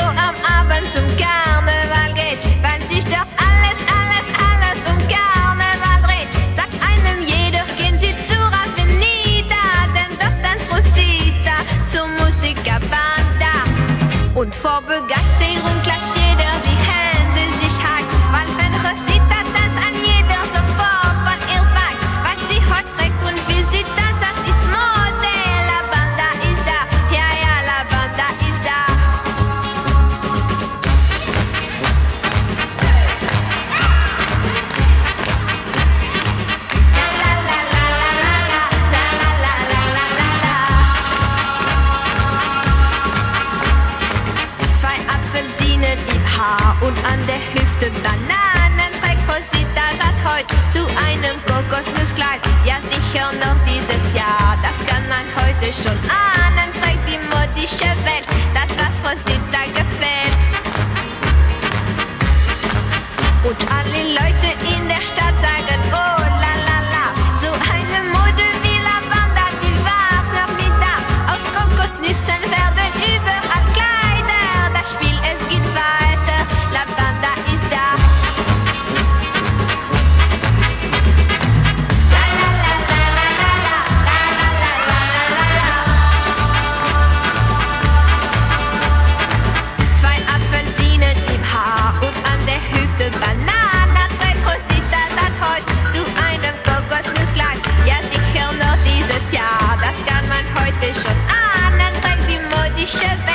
Am Abend zum Karneval geht, weil sich doch alles, alles, alles um Karneval dreht. Sagt einem jeder, gehen Sie zu Raffinita, denn doch tanzt Rosita zur Musikerbanda. Und vor Begeisterung Und an der Hüfte Bananen Bananenfleck. Rosita hat heute zu einem Kokosnusskleid, ja sicher noch. should